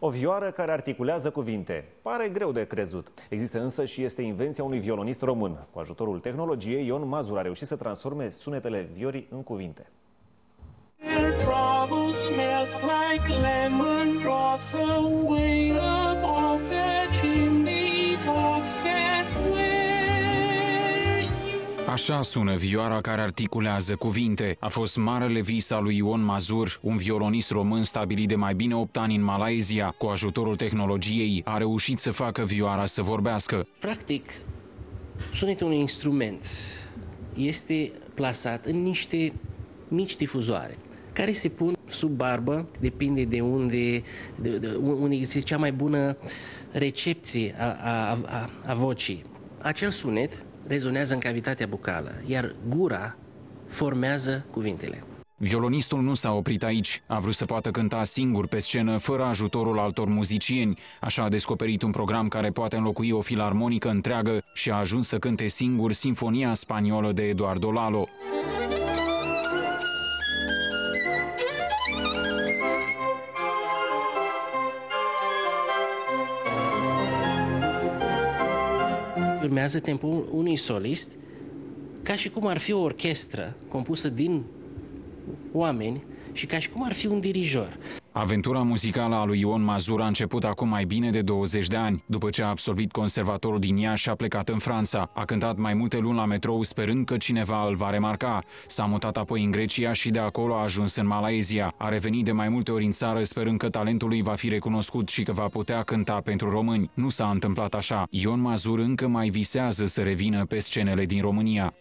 O vioară care articulează cuvinte. Pare greu de crezut. Există însă și este invenția unui violonist român. Cu ajutorul tehnologiei, Ion Mazur a reușit să transforme sunetele viorii în cuvinte. Așa sună vioara care articulează cuvinte. A fost marele vis al lui Ion Mazur, un violonist român stabilit de mai bine 8 ani în Malaezia. Cu ajutorul tehnologiei a reușit să facă vioara să vorbească. Practic, sunetul unui instrument este plasat în niște mici difuzoare care se pun sub barbă, depinde de unde, de, de, unde este cea mai bună recepție a, a, a, a vocii. Acel sunet rezonează în cavitatea bucală, iar gura formează cuvintele. Violonistul nu s-a oprit aici. A vrut să poată cânta singur pe scenă, fără ajutorul altor muzicieni. Așa a descoperit un program care poate înlocui o filarmonică întreagă și a ajuns să cânte singur Sinfonia spaniolă de Eduardo Lalo. Urmează timpul unui solist ca și cum ar fi o orchestră compusă din oameni și ca și cum ar fi un dirijor. Aventura muzicală a lui Ion Mazur a început acum mai bine de 20 de ani. După ce a absolvit conservatorul din Iași și a plecat în Franța. A cântat mai multe luni la metrou sperând că cineva îl va remarca. S-a mutat apoi în Grecia și de acolo a ajuns în Malaezia. A revenit de mai multe ori în țară sperând că talentul lui va fi recunoscut și că va putea cânta pentru români. Nu s-a întâmplat așa. Ion Mazur încă mai visează să revină pe scenele din România.